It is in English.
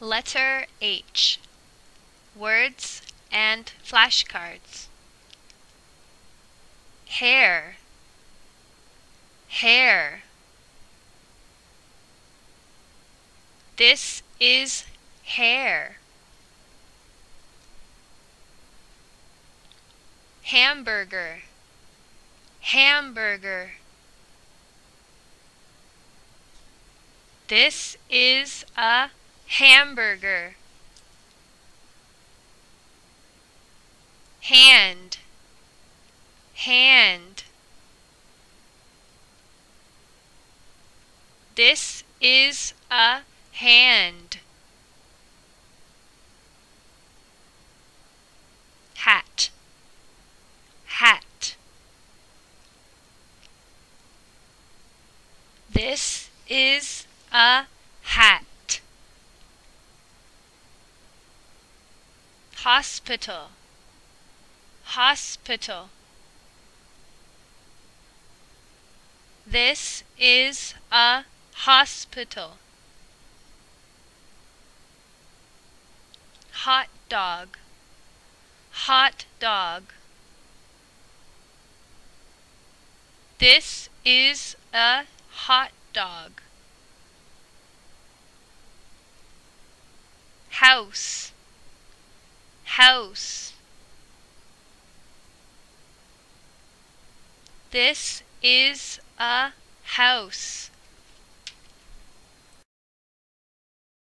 Letter H Words and flashcards. Hair, hair. This is hair. Hamburger, hamburger. This is a hamburger. Hand, hand. This is a hand. Hat, hat. This is a hat. Hospital, hospital. This is a hospital. Hot dog, hot dog. This is a hot dog. House, house. This is a house.